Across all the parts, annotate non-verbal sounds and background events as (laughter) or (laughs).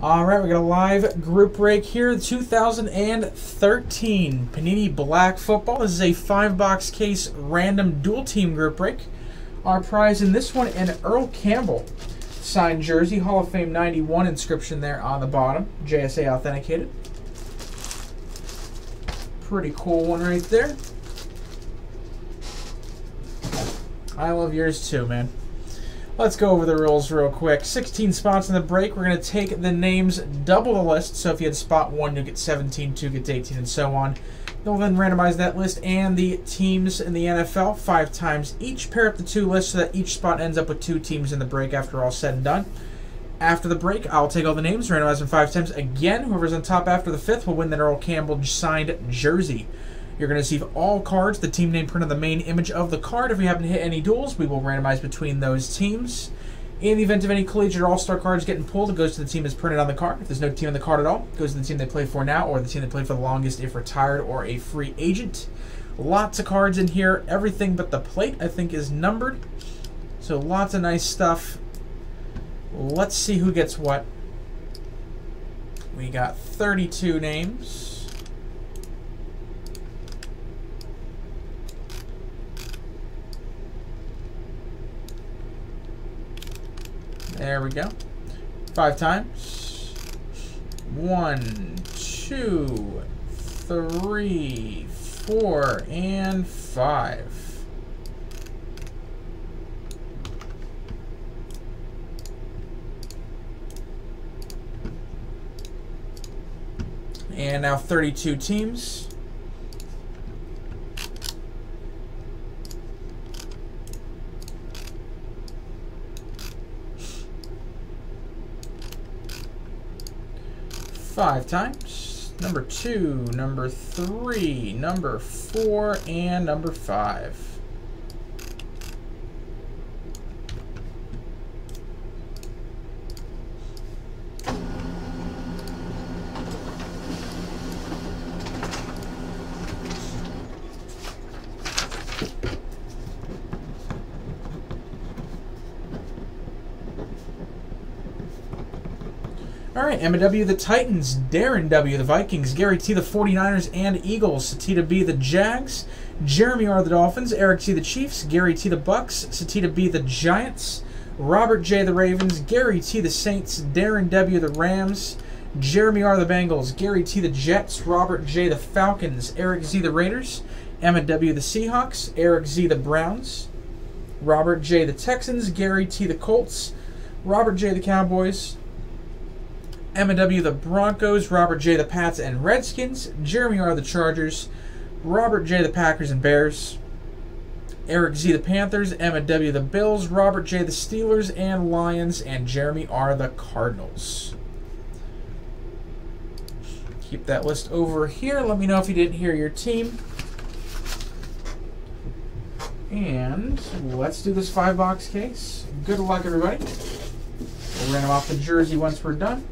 All right, we got a live group break here. 2013 Panini Black Football. This is a five-box case random dual team group break. Our prize in this one, an Earl Campbell signed jersey, Hall of Fame 91 inscription there on the bottom, JSA authenticated. Pretty cool one right there. I love yours too, man. Let's go over the rules real quick. 16 spots in the break. We're going to take the names, double the list. So if you had spot 1, you get 17, 2 gets 18, and so on. You'll then randomize that list and the teams in the NFL five times each. Pair up the two lists so that each spot ends up with two teams in the break after all said and done. After the break, I'll take all the names, randomize them five times. Again, whoever's on top after the fifth will win the Earl Campbell signed jersey. You're going to receive all cards, the team name printed on the main image of the card. If we happen to hit any duals, we will randomize between those teams. In the event of any collegiate or all-star cards getting pulled, it goes to the team that's printed on the card. If there's no team on the card at all, it goes to the team they play for now or the team they played for the longest if retired or a free agent. Lots of cards in here. Everything but the plate, I think, is numbered. So lots of nice stuff. Let's see who gets what. We got 32 names. There we go. Five times. One, two, three, four, and five. And now 32 teams. Five times. Number two, number three, number four, and number five. All right, Emma W. the Titans, Darren W. the Vikings, Gary T. the 49ers and Eagles, Satita B. the Jags, Jeremy R. the Dolphins, Eric T. the Chiefs, Gary T. the Bucks, Satita B. the Giants, Robert J. the Ravens, Gary T. the Saints, Darren W. the Rams, Jeremy R. the Bengals, Gary T. the Jets, Robert J. the Falcons, Eric Z. the Raiders, Emma W. the Seahawks, Eric Z. the Browns, Robert J. the Texans, Gary T. the Colts, Robert J. the Cowboys, Emma W. the Broncos, Robert J. the Pats and Redskins, Jeremy R. the Chargers, Robert J. the Packers and Bears, Eric Z. the Panthers, Emma W. the Bills, Robert J. the Steelers and Lions, and Jeremy R. the Cardinals. Keep that list over here. Let me know if you didn't hear your team. And let's do this five box case. Good luck, everybody. We'll random off the jersey once we're done.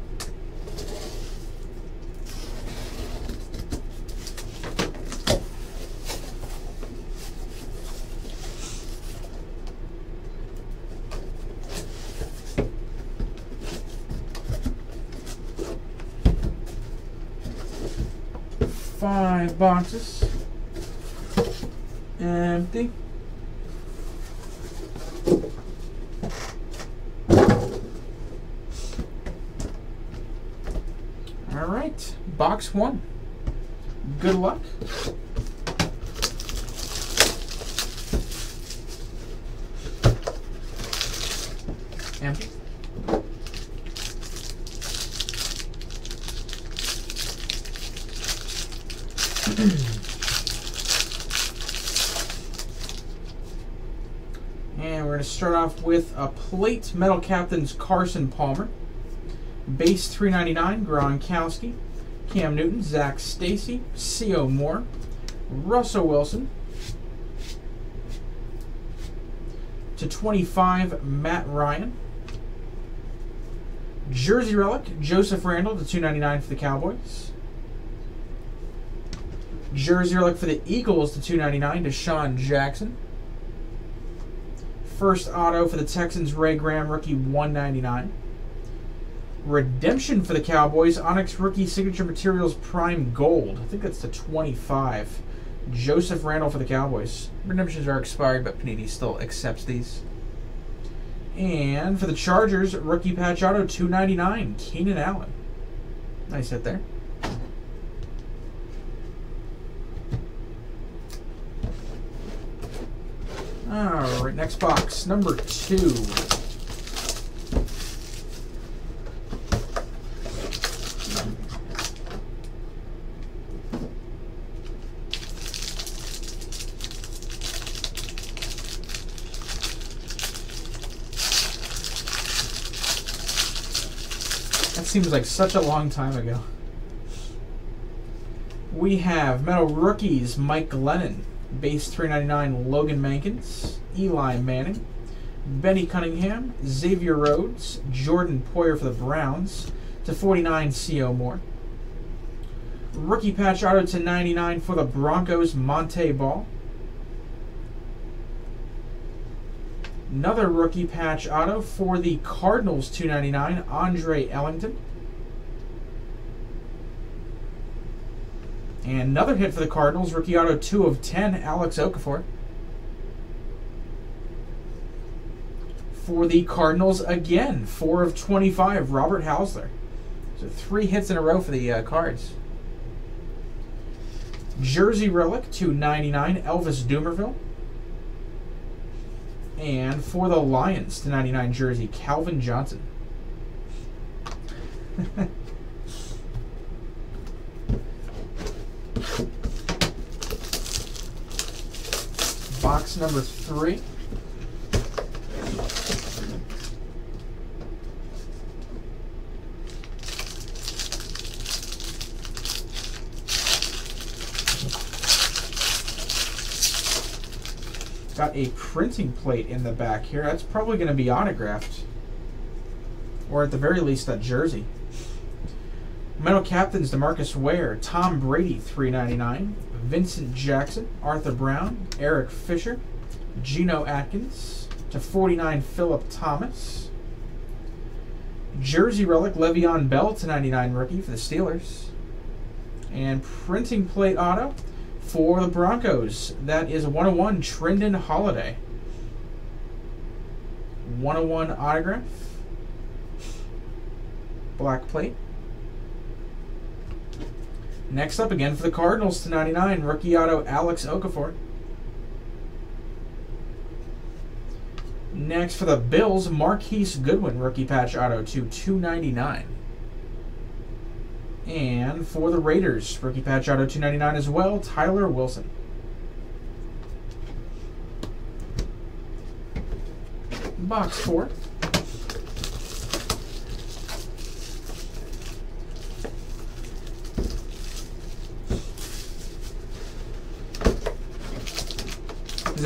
Five boxes. Empty. All right, box one. Good luck. Empty. and we're going to start off with a plate metal captains Carson Palmer, base 399 Gronkowski, Cam Newton, Zac Stacy, C.O. Moore, Russell Wilson, to 25 Matt Ryan, Jersey Relic Joseph Randle to 299 for the Cowboys. Jersey relic for the Eagles to 299 DeSean Jackson. First auto for the Texans, Ray Graham, rookie 199. Redemption for the Cowboys. Onyx Rookie Signature Materials Prime Gold. I think that's the 25. Joseph Randle for the Cowboys. Redemptions are expired, but Panini still accepts these. And for the Chargers, rookie patch auto 299, Keenan Allen. Nice hit there. All right, next box, number two. That seems like such a long time ago. We have Metal Rookies, Mike Glennon, base 399, Logan Mankins, Eli Manning, Benny Cunningham, Xavier Rhodes, Jordan Poyer for the Browns, to 49, C.O. Moore. Rookie patch auto to 99 for the Broncos, Montee Ball. Another rookie patch auto for the Cardinals, 299, Andre Ellington. And another hit for the Cardinals, rookie auto 2 of 10, Alex Okafor. For the Cardinals again, 4 of 25, Robert Hausler. So three hits in a row for the uh, Cards. Jersey Relic, 299, Elvis Dumervil. And for the Lions, to 99 jersey, Calvin Johnson. (laughs) Number three. Got a printing plate in the back here. That's probably going to be autographed. Or at the very least, that jersey. Metal Captains Demarcus Ware, Tom Brady, 399. Vincent Jackson, Arthur Brown, Eric Fisher, Geno Atkins, to 49, Phillip Thomas. Jersey Relic, Le'Veon Bell, to 99 rookie for the Steelers. And printing plate auto, for the Broncos, that is 101 Trindon Holliday. 101 autograph. Black plate. Next up again for the Cardinals to 99, rookie auto Alex Okafor. Next for the Bills, Marquise Goodwin, rookie patch auto to 299. And for the Raiders, rookie patch auto 299 as well, Tyler Wilson. Box four.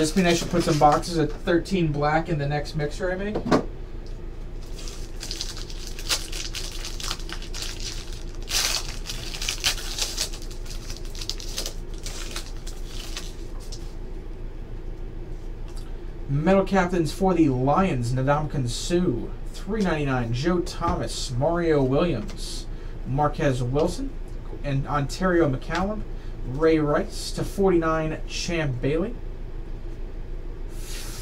This mean I should put some boxes of 13 black in the next mixer I make? Metal Captains for the Lions, Ndamukong Suh. 399 Joe Thomas, Mario Williams, Marquess Wilson, and Ontario McCallum, Ray Rice to 49 Champ Bailey.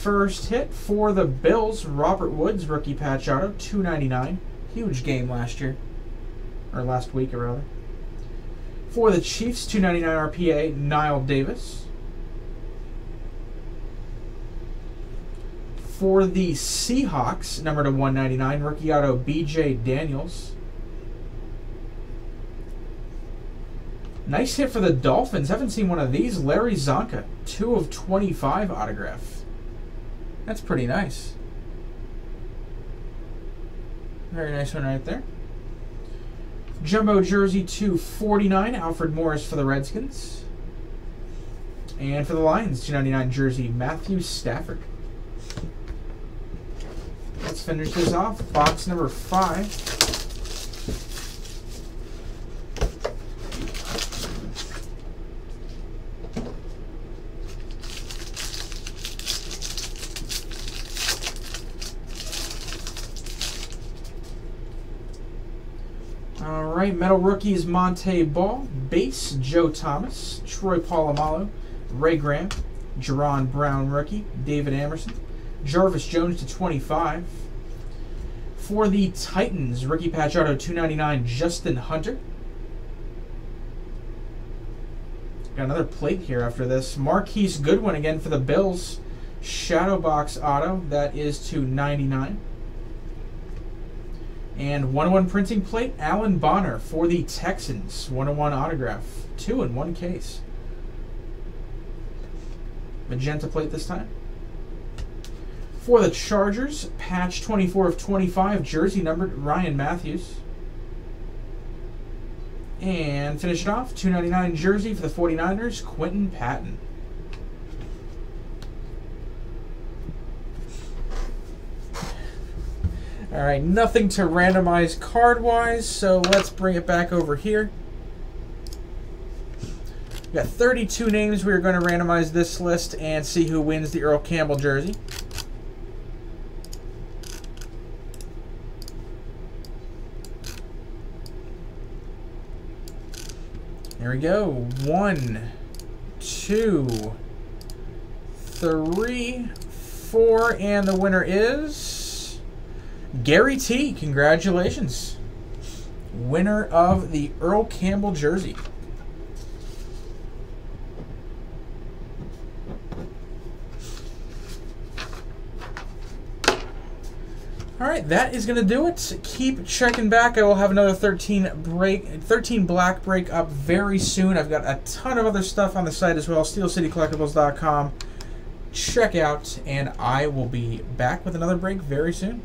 First hit for the Bills, Robert Woods, rookie patch auto, 299. Huge game last year. Or last week, or rather. For the Chiefs, 299 RPA, Knile Davis. For the Seahawks, number to 199, rookie auto BJ Daniels. Nice hit for the Dolphins. Haven't seen one of these. Larry Csonka, 2 of 25 autograph. That's pretty nice. Very nice one right there. Jumbo jersey 249, Alfred Morris for the Redskins. And for the Lions, 299 jersey, Matthew Stafford. Let's finish this off. Box number five. All right, metal rookies Montee Ball, base Joe Thomas, Troy Polamalu, Ray Graham, Jaron Brown rookie, David Amerson, Jarvis Jones to 25. For the Titans, rookie patch auto 299, Justin Hunter. Got another plate here after this. Marquise Goodwin again for the Bills. Shadow box auto, that is to 99. And 101 printing plate, Alan Bonner for the Texans. 101 autograph. Two in one case. Magenta plate this time. For the Chargers, patch 24 of 25, jersey numbered Ryan Mathews. And finish it off, 299 jersey for the 49ers, Quinton Patton. All right, nothing to randomize card-wise, so let's bring it back over here. We got 32 names. We are going to randomize this list and see who wins the Earl Campbell jersey. There we go. One, two, three, four, and the winner is Gary T. Congratulations. Winner of the Earl Campbell jersey. All right, that is going to do it. Keep checking back. I will have another 13 break, 13 black break up very soon. I've got a ton of other stuff on the site as well. SteelCityCollectibles.com. Check out, and I will be back with another break very soon.